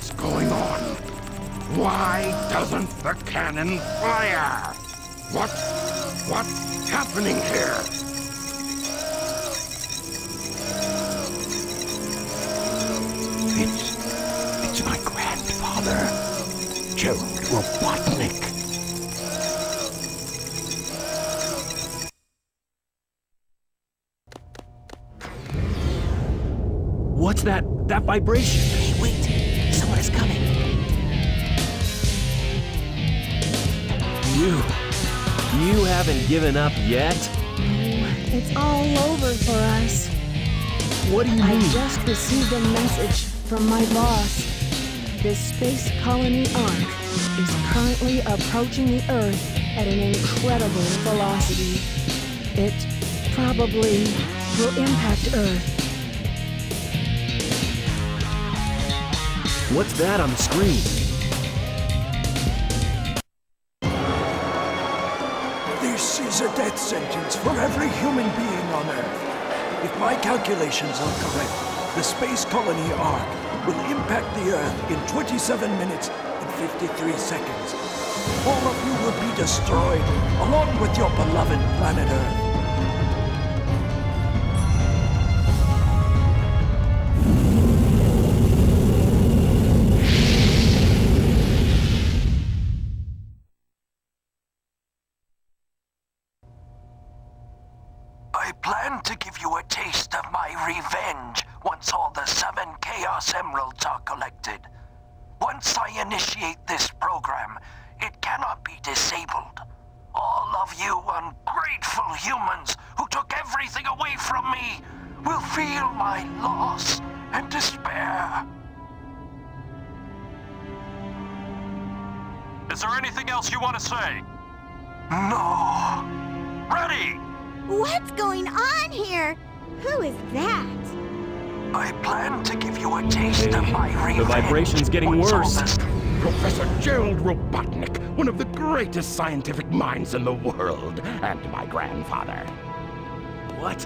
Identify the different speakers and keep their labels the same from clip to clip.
Speaker 1: What's going on? Why doesn't the cannon fire? What? What's happening here? It's... it's my grandfather, Gerald Robotnik.
Speaker 2: What's that? That vibration? You... You haven't given up yet?
Speaker 3: It's all over for us.
Speaker 2: What do you mean?
Speaker 3: I just received a message from my boss. The space colony Ark is currently approaching the Earth at an incredible velocity. It probably will impact Earth.
Speaker 2: What's that on the screen?
Speaker 4: A death sentence for every human being on Earth. If my calculations are correct, the space colony Ark will impact the Earth in 27 minutes and 53 seconds. All of you will be destroyed, along with your beloved planet Earth.
Speaker 5: Is there anything else you want to say?
Speaker 6: No.
Speaker 5: Ready!
Speaker 7: What's going on here? Who is that?
Speaker 6: I plan to give you a taste of my revenge.
Speaker 2: The vibration's getting
Speaker 6: once all
Speaker 2: worse.
Speaker 1: Professor Gerald Robotnik, one of the greatest scientific minds in the world, and my grandfather.
Speaker 2: What?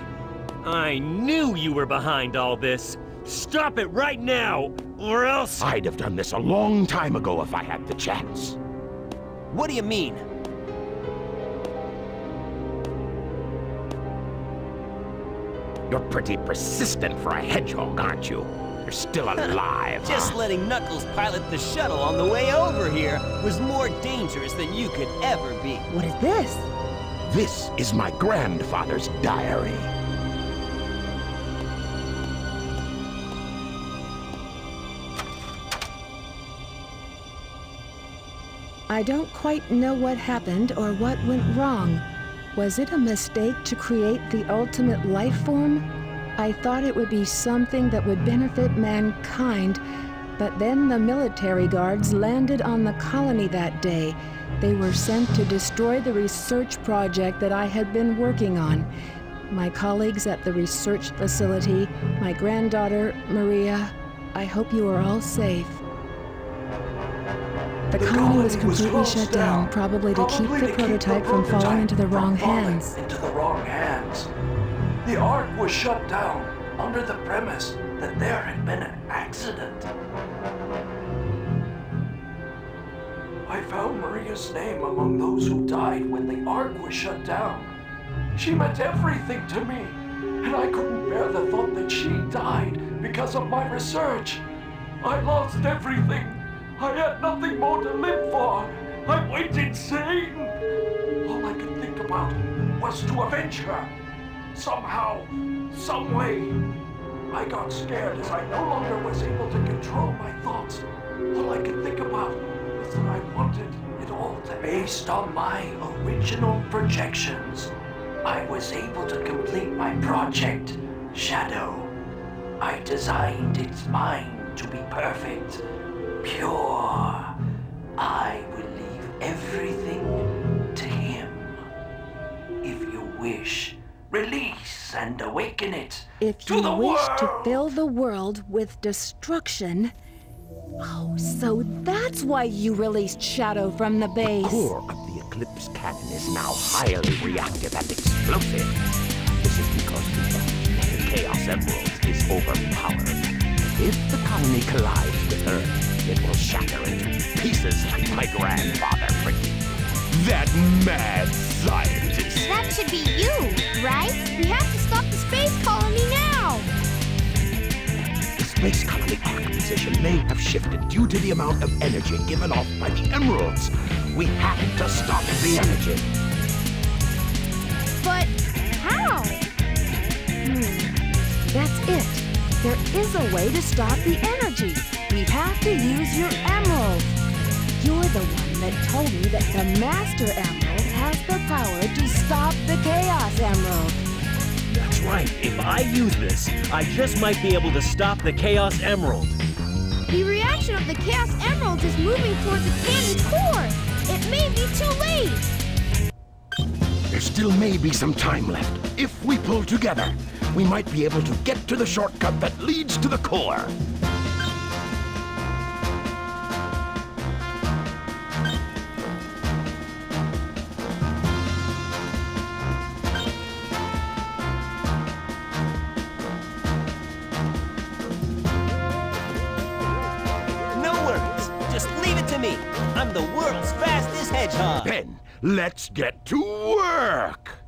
Speaker 2: I knew you were behind all this. Stop it right now, or else...
Speaker 1: I'd have done this a long time ago if I had the chance.
Speaker 8: What do you mean?
Speaker 1: You're pretty persistent for a hedgehog, aren't you? You're still alive.
Speaker 8: Just
Speaker 1: huh?
Speaker 8: letting Knuckles pilot the shuttle on the way over here was more dangerous than you could ever be.
Speaker 3: What is this?
Speaker 1: This is my grandfather's diary.
Speaker 3: I don't quite know what happened or what went wrong. Was it a mistake to create the ultimate life form? I thought it would be something that would benefit mankind, but then the military guards landed on the colony that day. They were sent to destroy the research project that I had been working on. My colleagues at the research facility, my granddaughter, Maria, I hope you are all safe. The,
Speaker 4: The
Speaker 3: colony was
Speaker 4: colony was
Speaker 3: completely shut down,
Speaker 4: down,
Speaker 3: probably to keep the
Speaker 4: to keep
Speaker 3: prototype from falling into the wrong hands.
Speaker 4: Into the wrong hands. The Ark was shut down under the premise that there had been an accident. I found Maria's name among those who died when the Ark was shut down. She meant everything to me, and I couldn't bear the thought that she died because of my research. I lost everything. I had nothing more to live for. I went insane. All I could think about was to avenge her. Somehow, some way. I got scared as I no longer was able to control my thoughts. All I could think about was that I wanted it all to based on my original projections. I was able to complete my project, Shadow. I designed its mind to be perfect, pure. I will leave everything to him. If you wish, release and awaken it
Speaker 3: If
Speaker 4: to
Speaker 3: you
Speaker 4: the
Speaker 3: wish
Speaker 4: world.
Speaker 3: to fill the world with destruction. Oh, so that's why you released Shadow from the base.
Speaker 1: core of the Eclipse cannon is now highly reactive and explosive. This is because the Chaos Emerald is overpowered. If the colony collides with Earth, it will shatter into pieces like my grandfather predicted. That mad scientist.
Speaker 7: That should be you, right? We have to stop the space colony now!
Speaker 1: The space colony Ark position may have shifted due to the amount of energy given off by the emeralds. We have to stop the energy.
Speaker 7: But how?
Speaker 3: Hmm. That's it. There is a way to stop the energy. We have to use your emerald. You're the one that told me that the Master Emerald has the power to stop the Chaos Emerald.
Speaker 2: That's right. If I use this, I just might be able to stop the Chaos Emerald.
Speaker 7: The reaction of the Chaos Emeralds is moving toward the cannon's core. It may be too late.
Speaker 1: There still may be some time left. If we pull together, we might be able to get to the shortcut that leads to the core.
Speaker 8: No worries. Just leave it to me. I'm the world's fastest hedgehog.
Speaker 1: Then, let's get to work!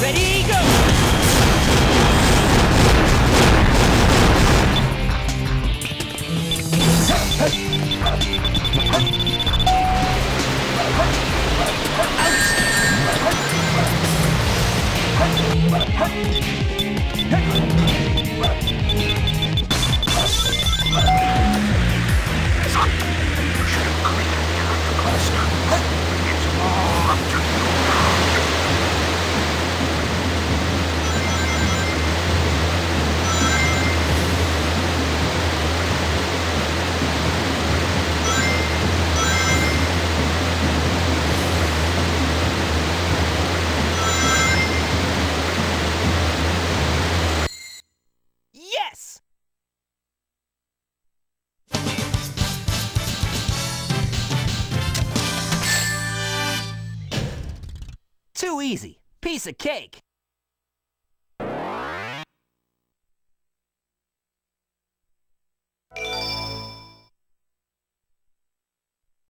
Speaker 1: Ready, go! Piece of cake.